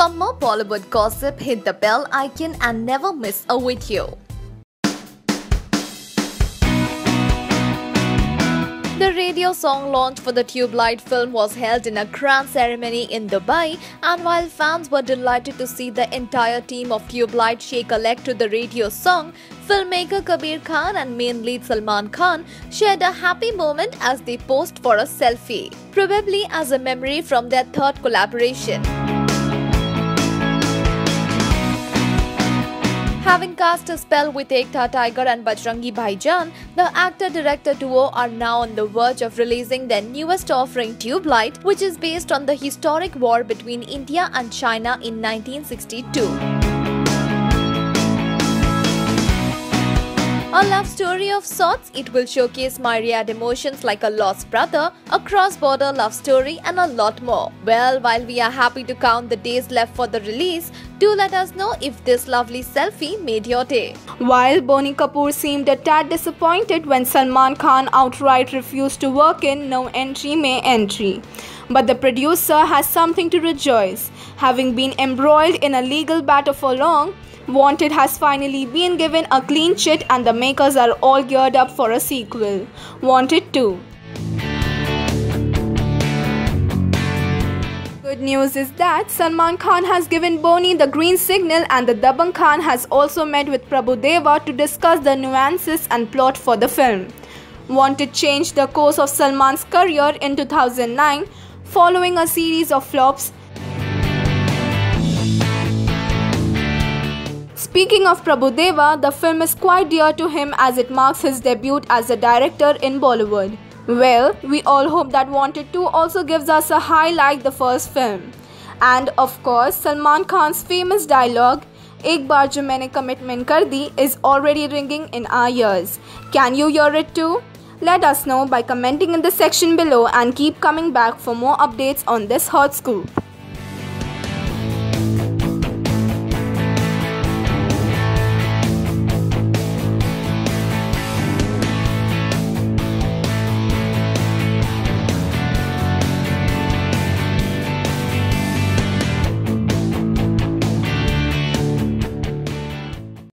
For more Bollywood gossip, hit the bell icon and never miss a video. The radio song launch for the Tubelight film was held in a grand ceremony in Dubai, and while fans were delighted to see the entire team of Tubelight shake a leg to the radio song, filmmaker Kabir Khan and main lead Salman Khan shared a happy moment as they posed for a selfie, probably as a memory from their third collaboration. Having cast a spell with Ek Tha Tiger and Bajrangi Bhaijaan, the actor-director duo are now on the verge of releasing their newest offering Tubelight, which is based on the historic war between India and China in 1962. A love story of sorts, it will showcase myriad emotions like a lost brother, a cross-border love story and a lot more. Well, while we are happy to count the days left for the release, do let us know if this lovely selfie made your day. While Boney Kapoor seemed a tad disappointed when Salman Khan outright refused to work in No Entry Mein Entry. But the producer has something to rejoice. Having been embroiled in a legal battle for long, Wanted has finally been given a clean chit and the makers are all geared up for a sequel. Wanted 2. Good news is that Salman Khan has given Boney the green signal and the Dabangg Khan has also met with Prabhu Deva to discuss the nuances and plot for the film. Wanted changed the course of Salman's career in 2009 following a series of flops Speaking of Prabhu Deva, the film is quite dear to him as it marks his debut as a director in Bollywood. Well, we all hope that Wanted 2 also gives us a high like the first film. And of course, Salman Khan's famous dialogue, Ek baar jo maine commitment kar is already ringing in our ears. Can you hear it too? Let us know by commenting in the section below and keep coming back for more updates on this hot scoop.